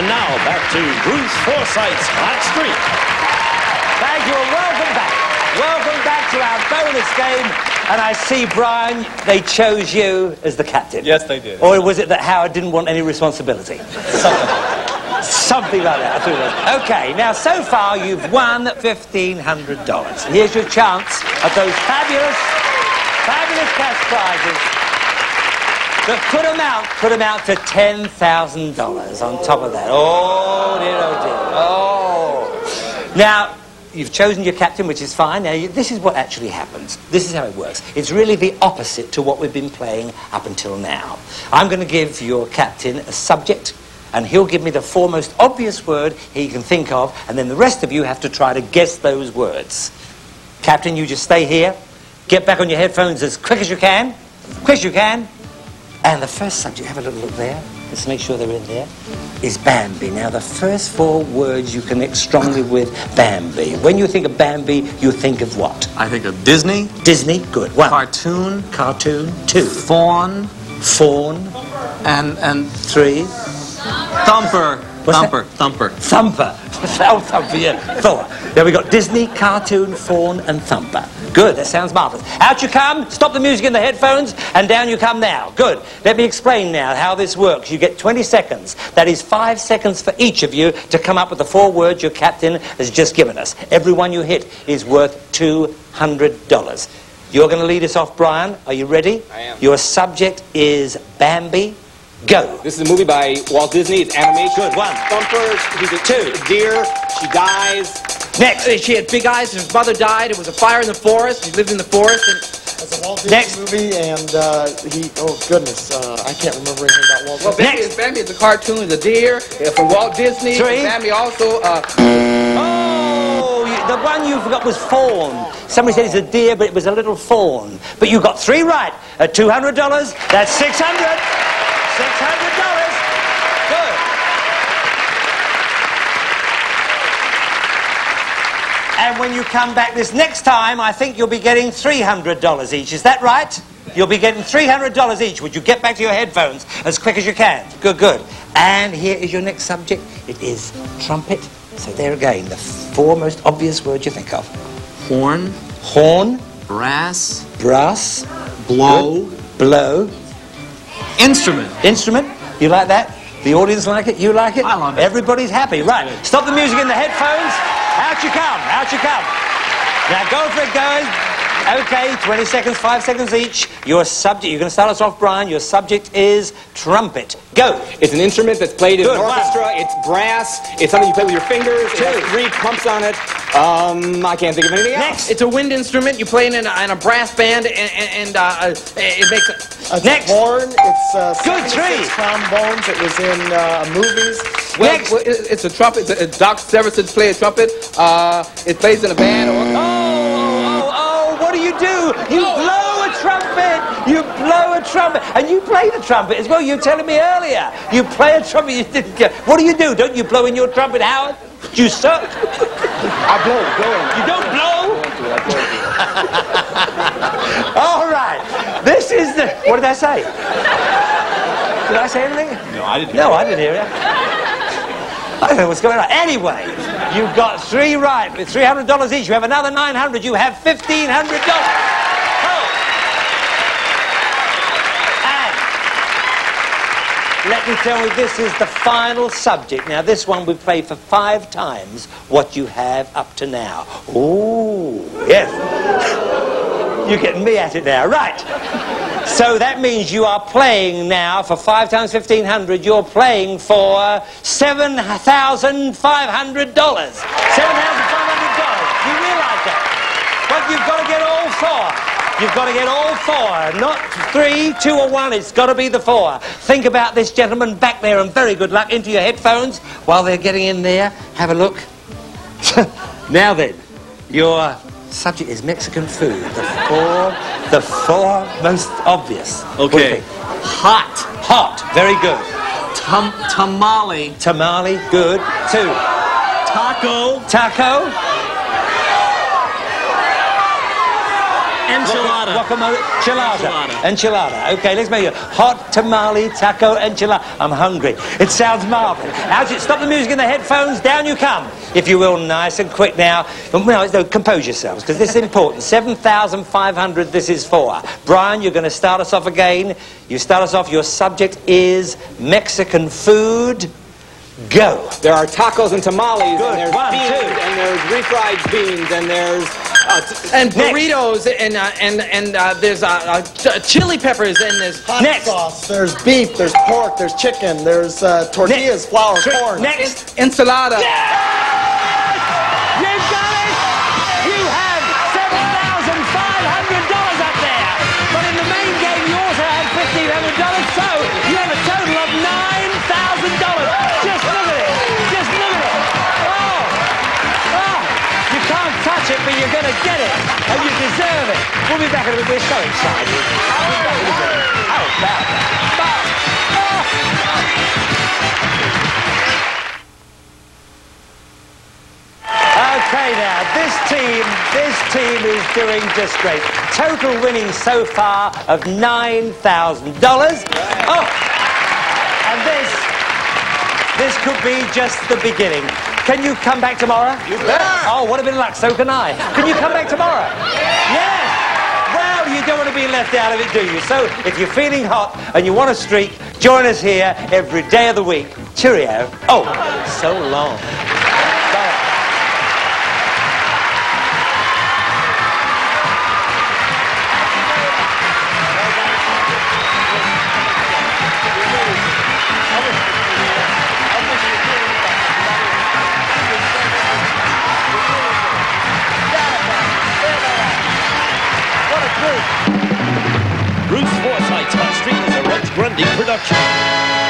And now back to Bruce Forsyth's Hot Streak. Thank you and welcome back. Welcome back to our bonus game. And I see, Brian, they chose you as the captain. Yes, they did. Or was it that Howard didn't want any responsibility? Something like that. I think it was. Okay, now so far you've won $1,500. Here's your chance at those fabulous, fabulous cash prizes that out, put them out to $10,000 on top of that. Oh, dear, oh, dear. Oh. Now, you've chosen your captain, which is fine. Now, you, this is what actually happens. This is how it works. It's really the opposite to what we've been playing up until now. I'm going to give your captain a subject, and he'll give me the four most obvious word he can think of, and then the rest of you have to try to guess those words. Captain, you just stay here. Get back on your headphones as quick as you can. Quick as you can. And the first subject, have a little look there. Let's make sure they're in there. Is Bambi. Now, the first four words you connect strongly with Bambi. When you think of Bambi, you think of what? I think of Disney. Disney, good. One. Cartoon. Cartoon. Two. Fawn. Fawn. And, and Three. Thumper. What's Thumper. that? Thumper. Thumper. Oh, Thumper, yeah. Four. There we got Disney, cartoon, fawn, and Thumper. Good, that sounds marvellous. Out you come, stop the music in the headphones, and down you come now. Good. Let me explain now how this works. You get 20 seconds. That is five seconds for each of you to come up with the four words your captain has just given us. Every one you hit is worth $200. You're going to lead us off, Brian. Are you ready? I am. Your subject is Bambi. Go. This is a movie by Walt Disney. It's animation. Good, one. Thumper. He's a Two. deer. She dies. Next. Uh, She had big eyes. His mother died. It was a fire in the forest. He lived in the forest. And It's a Walt Disney Next. movie, and uh, he, oh goodness, uh, I can't remember anything about Walt well, Disney. Bambi, Next. is, Bambi is a cartoon. Is a deer uh, from Walt Disney. Three. Bambi also. Uh, Oh, you- the one you forgot was fawn. Somebody said it's a deer, but it was a little fawn. But you got three right at $200. That's 600 $600. Good. And when you come back this next time, I think you'll be getting $300 each. Is that right? You'll be getting $300 each. Would you get back to your headphones as quick as you can? Good, good. And here is your next subject. It is trumpet. So there again, the four most obvious words you think of. Horn. Horn, Brass. brass, Blow. good, blow, Instrument. instrument. You like that? The audience like it? You like it? I love it. Everybody's happy. Right. Stop the music in the headphones. Out you come. Out you come. Now go for it, guys. Okay, 20 seconds, 5 seconds each. Your subject, you're going to start us off, Brian. Your subject is trumpet. Go. It's an instrument that's played in Good, an one. orchestra. It's brass. It's something you play with your fingers. It Two. has three pumps on it. Um, I can't think of anything else. Next. it's a wind instrument. You play it in a, in a brass band, and, and, and uh, uh, it makes. A, It's Next. a horn. It's uh, Good tree. trombones. It was in uh, movies. well, Next. well, it- it's a trumpet. It's a, Doc Severinsen play a trumpet. Uh, it plays in a band. Or, Oh, oh, oh, what do you do? You blow a trumpet. You blow a trumpet. And you play the trumpet as well. You were telling me earlier. You play a trumpet. You didn't get. What do you do? Don't you blow in your trumpet, Howard? Do you suck? I blow. Blow. You don't blow? All right. This is the. What did I say? Did I say anything? No, I didn't. No, I didn't hear it. I don't know what's going on. Anyway, you've got three right with $300 each. You have another 900 You have $1,500. Oh. And let me tell you, this is the final subject. Now, this one we play for five times what you have up to now. Ooh, yes. You're getting me at it now. Right. So that means you are playing now for five times fifteen hundred. You're playing for seven thousand five hundred dollars. Seven thousand five hundred dollars. You realise that? But you've got to get all four. You've got to get all four, not three, two, or one. It's got to be the four. Think about this gentleman back there, and very good luck into your headphones while they're getting in there. Have a look. now then, your subject is Mexican food. The four, the four most obvious. What do you Okay. Hot. Hot, very good. Tam- tamale. Tamale, good. Two. Taco. Taco. Enchilada. Guacamole. Enchilada. Enchilada. Enchilada. Okay, let's make it hot tamale taco enchilada. I'm hungry. It sounds marvelous. Algy, stop the music in the headphones. Down you come. If you will, nice and quick now. No, no, compose yourselves, because this is important. 7,500 this is for. Brian, you're going to start us off again. You start us off. Your subject is Mexican food. Go. There are tacos and tamales, Good. and there's One, beans, two. and there's refried beans, and there's t- And Next. burritos, and uh, and and uh, there's uh, uh, chili peppers, and there's Hot Next. sauce. There's beef. There's pork. There's chicken. There's uh, tortillas, flour, Three. corn. Next. enchilada. You We'll be back in a minute. We're so excited. We'll be back in a minute. How about that? Okay now, this team, this team is doing just great. Total winning so far of $9,000. Oh, and this, this could be just the beginning. Can you come back tomorrow? You bet. Oh, what a bit of luck, so can I. Can you come back tomorrow? Yes. Well, you don't want to be left out of it, do you? So, if you're feeling hot and you want a streak, join us here every day of the week. Cheerio. Oh, so long. Bye. Bruce Music Production.